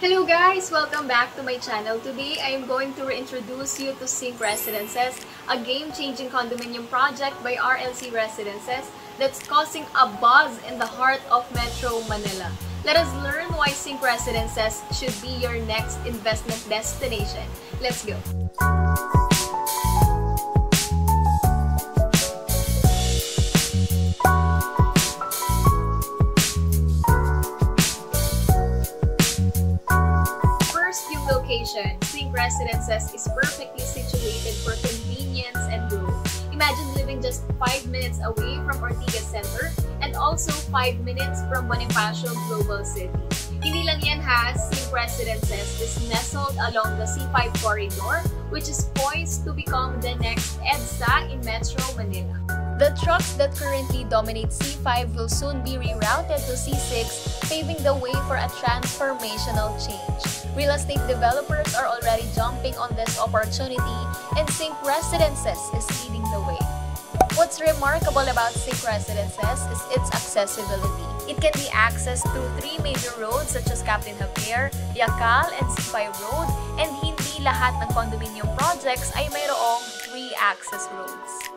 Hello guys! Welcome back to my channel. Today, I am going to reintroduce you to Sync Residences, a game-changing condominium project by RLC Residences that's causing a buzz in the heart of Metro Manila. Let us learn why Sync Residences should be your next investment destination. Let's go! Location, Sync Residences is perfectly situated for convenience and growth. Imagine living just 5 minutes away from Ortigas Center and also 5 minutes from Bonifacio Global City. Hindi lang yan ha, Sync Residences is nestled along the C5 corridor which is poised to become the next EDSA in Metro Manila. The trucks that currently dominate C5 will soon be rerouted to C6, paving the way for a transformational change. Real estate developers are already jumping on this opportunity and Sync Residences is leading the way. What's remarkable about Sync Residences is its accessibility. It can be accessed through three major roads such as Captain Javier, Yacal, and C5 Road, and hindi lahat ng condominium projects ay mayroong three access roads.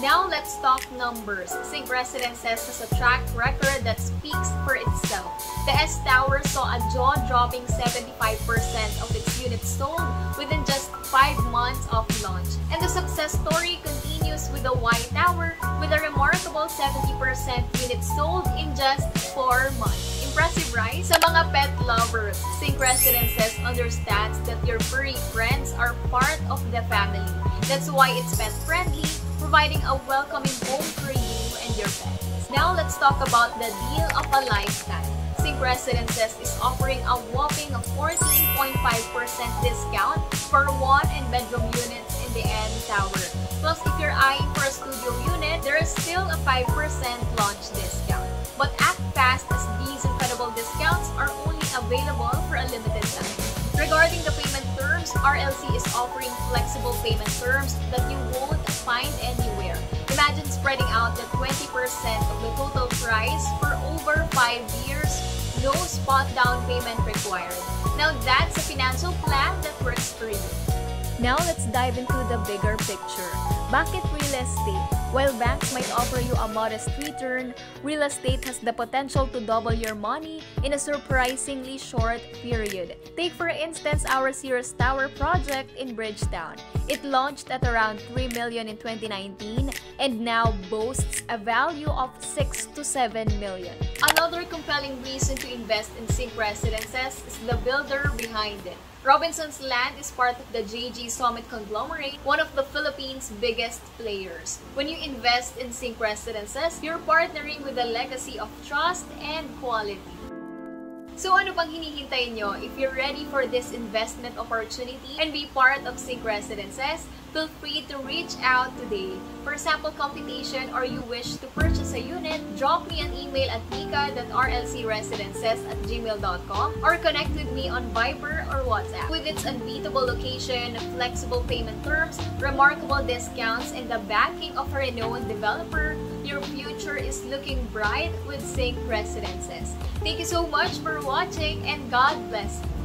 Now let's talk numbers. Sync Residences has a track record that speaks for itself. The S Tower saw a jaw-dropping 75% of its units sold within just 5 months of launch. And the success story continues with the Y Tower with a remarkable 70% units sold in just 4 months. Impressive, right? Sa mga pet lovers, Sync Residences understands that your furry friends are part of the family. That's why it's pet-friendly, providing a welcoming home for you and your pets. Now let's talk about the deal of a lifetime. Sync Residences is offering a whopping 14.5% discount for one and bedroom units in the N Tower. Plus, if you're eyeing for a studio unit, there is still a 5% launch discount. But act fast as these incredible discounts are only available for a limited time. RLC is offering flexible payment terms that you won't find anywhere. Imagine spreading out the 20% of the total price for over 5 years, no spot down payment required. Now that's a financial plan that works for you. Now let's dive into the bigger picture. Bakit real estate? While banks might offer you a modest return, real estate has the potential to double your money in a surprisingly short period. Take for instance our Sears Tower project in Bridgetown. It launched at around 3 million in 2019 and now boasts a value of 6 to 7 million. Another compelling reason to invest in Sync Residences is the builder behind it. Robinson's Land is part of the JG Summit conglomerate, one of the Philippines' biggest players. When you invest in Sync Residences, you're partnering with a legacy of trust and quality. So ano pang hinihintay nyo? If you're ready for this investment opportunity and be part of Sync Residences, feel free to reach out today. For sample computation or you wish to purchase a unit, drop me an email at mika.rlcresidences at gmail.com or connect with me on Viber or WhatsApp. With its unbeatable location, flexible payment terms, remarkable discounts, and the backing of a renowned developer, your future is looking bright with Sync Residences. Thank you so much for watching and God bless you.